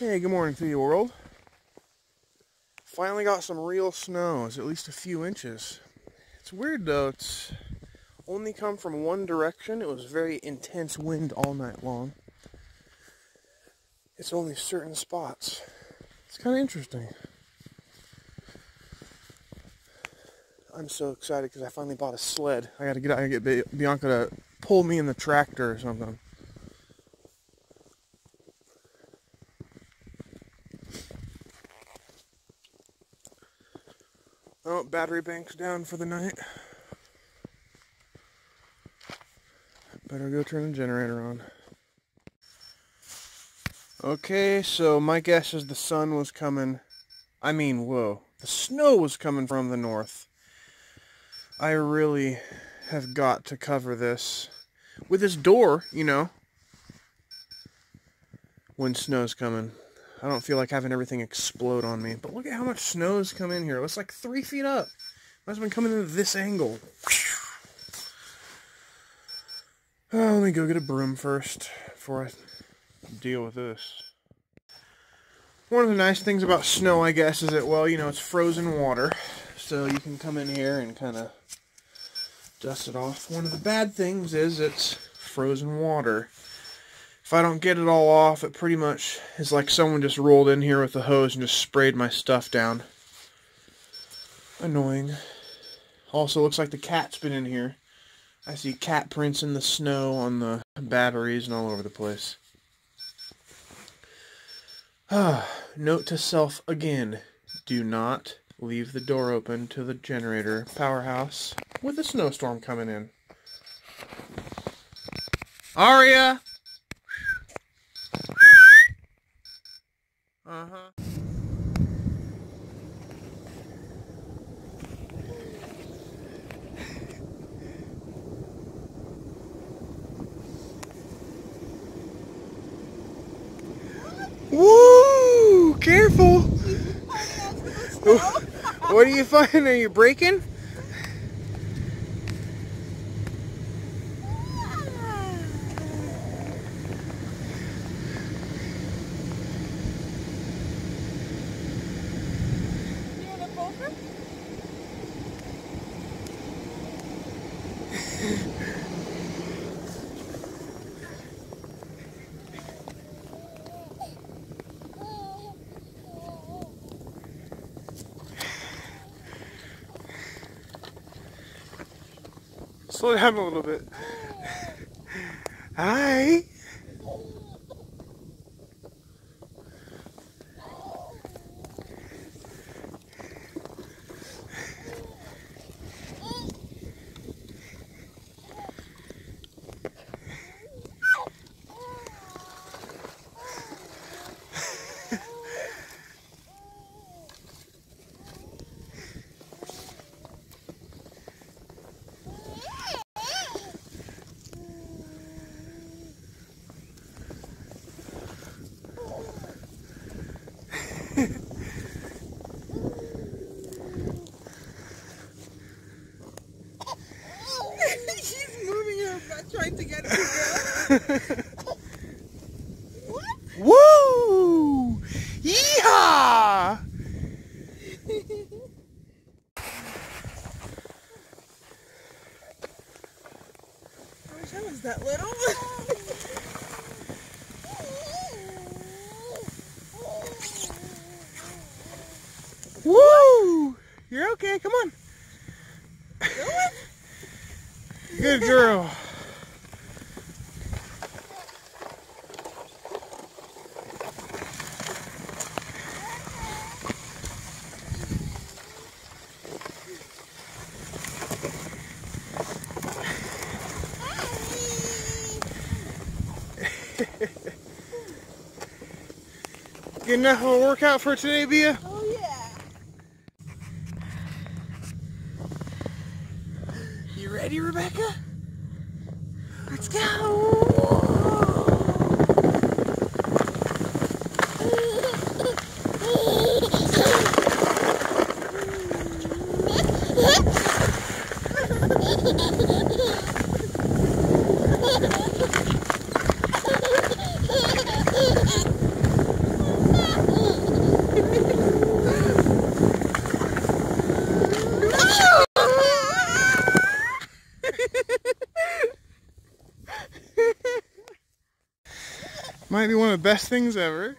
Hey, good morning to you, world. Finally got some real snow. It's at least a few inches. It's weird though. It's only come from one direction. It was very intense wind all night long. It's only certain spots. It's kind of interesting. I'm so excited because I finally bought a sled. I gotta get I gotta get Bianca to pull me in the tractor or something. Oh, battery bank's down for the night. Better go turn the generator on. Okay, so my guess is the sun was coming. I mean, whoa. The snow was coming from the north. I really have got to cover this with this door, you know, when snow's coming. I don't feel like having everything explode on me. But look at how much snow's come in here. It's like three feet up. Must have been coming in this angle. Oh, let me go get a broom first before I deal with this. One of the nice things about snow, I guess, is that, well, you know, it's frozen water. So you can come in here and kind of dust it off. One of the bad things is it's frozen water if I don't get it all off, it pretty much is like someone just rolled in here with a hose and just sprayed my stuff down. Annoying. Also looks like the cat's been in here. I see cat prints in the snow on the batteries and all over the place. Ah, note to self again. Do not leave the door open to the generator powerhouse with a snowstorm coming in. Aria! Uh-huh. Woo! Careful! what are you finding? Are you breaking? Slow down a little bit. Hi. She's moving her butt trying to get it Woo! Yeehaw! I wish I was that little. Woo! You're okay, come on. Good girl. Good enough of a workout for today, Bia? Oh yeah. You ready, Rebecca? Let's go! Might be one of the best things ever.